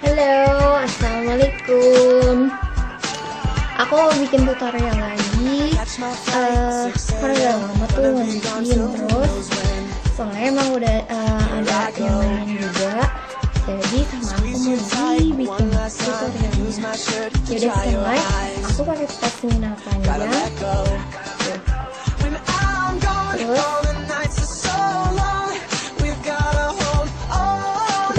Halo, assalamualaikum. Aku mau bikin tutorial lagi. Uh, udah lama tuh ngebikin terus. Soalnya emang udah uh, ada yang lain juga. Jadi sama aku mau bikin tutorialnya. Yaudah mulai. Aku pakai pasmina panjang.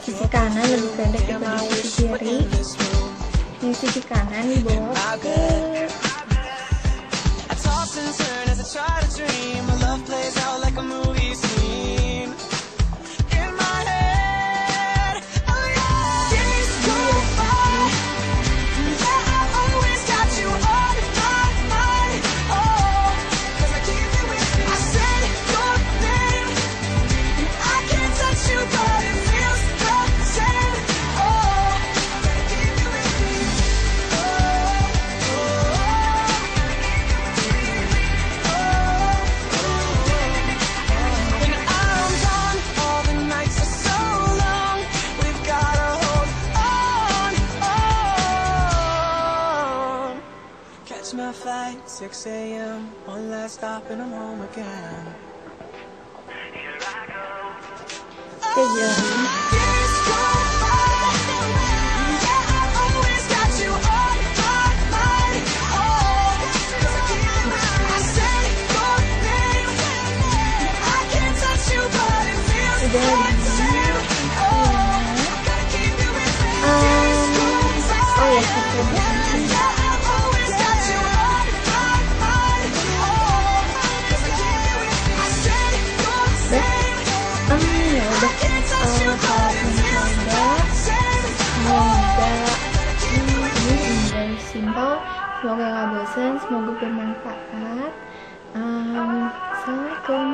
sisi kanan lebih pendek daripada sisi kiri yang sisi kanan dibawa ke my flight, 6 a.m. One last stop and I'm home again. Here I go. Oh, semoga nggak bosan semoga bermanfaat. Um, assalamualaikum